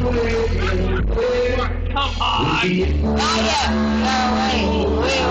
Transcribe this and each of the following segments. Come on! Oh, yeah. No, wait. Wait.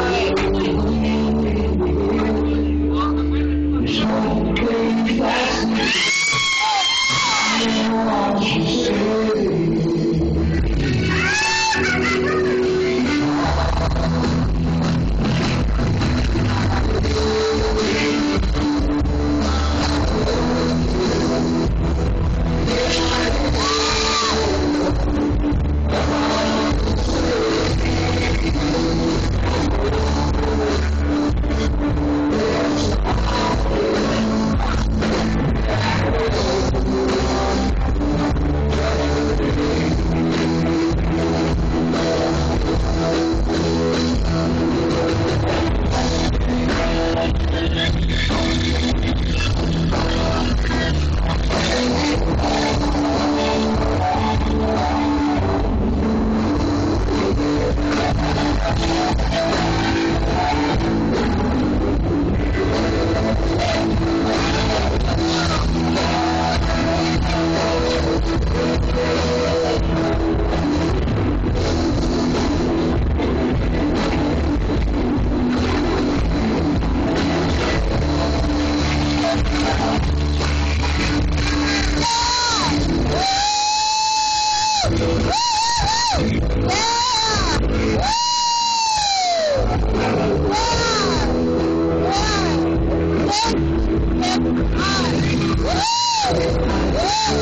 Oh!